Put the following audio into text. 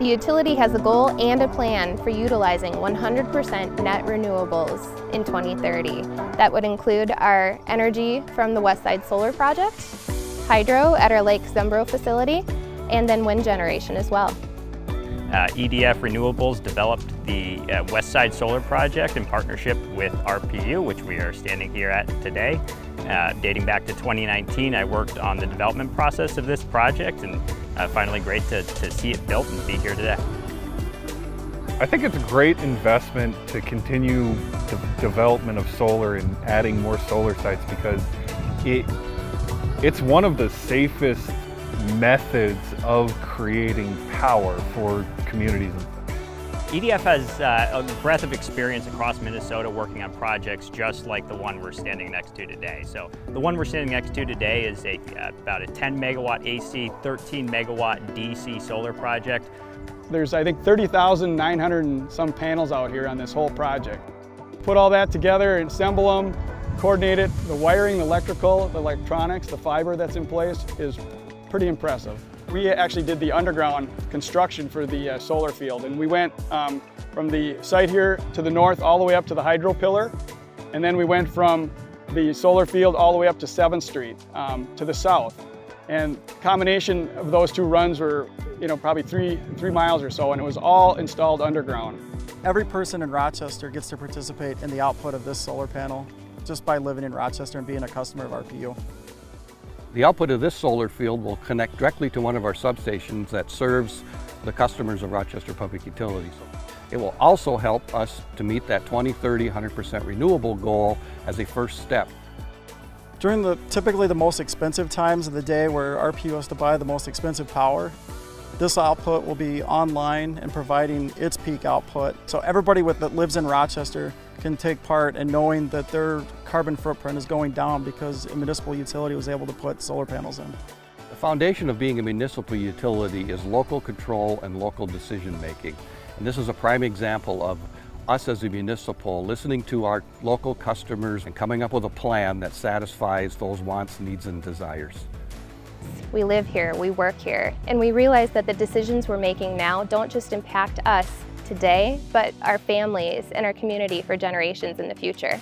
The utility has a goal and a plan for utilizing 100% net renewables in 2030. That would include our energy from the Westside Solar Project, hydro at our Lake Zumbro facility, and then wind generation as well. Uh, EDF Renewables developed the uh, Westside Solar Project in partnership with RPU, which we are standing here at today. Uh, dating back to 2019, I worked on the development process of this project and uh, finally great to, to see it built and be here today. I think it's a great investment to continue the development of solar and adding more solar sites because it it's one of the safest methods of creating power for communities. EDF has uh, a breadth of experience across Minnesota working on projects just like the one we're standing next to today. So the one we're standing next to today is a, uh, about a 10 megawatt AC, 13 megawatt DC solar project. There's I think 30,900 and some panels out here on this whole project. Put all that together assemble them, coordinate it, the wiring, the electrical, the electronics, the fiber that's in place is pretty impressive. We actually did the underground construction for the uh, solar field and we went um, from the site here to the north all the way up to the hydro pillar and then we went from the solar field all the way up to 7th Street um, to the south. And combination of those two runs were, you know, probably three, three miles or so and it was all installed underground. Every person in Rochester gets to participate in the output of this solar panel just by living in Rochester and being a customer of RPU. The output of this solar field will connect directly to one of our substations that serves the customers of Rochester Public Utilities. It will also help us to meet that 2030 100% renewable goal as a first step. During the typically the most expensive times of the day where RPU has to buy the most expensive power, this output will be online and providing its peak output. So everybody with, that lives in Rochester can take part in knowing that their carbon footprint is going down because a municipal utility was able to put solar panels in. The foundation of being a municipal utility is local control and local decision making. And this is a prime example of us as a municipal listening to our local customers and coming up with a plan that satisfies those wants, needs, and desires. We live here, we work here, and we realize that the decisions we're making now don't just impact us today, but our families and our community for generations in the future.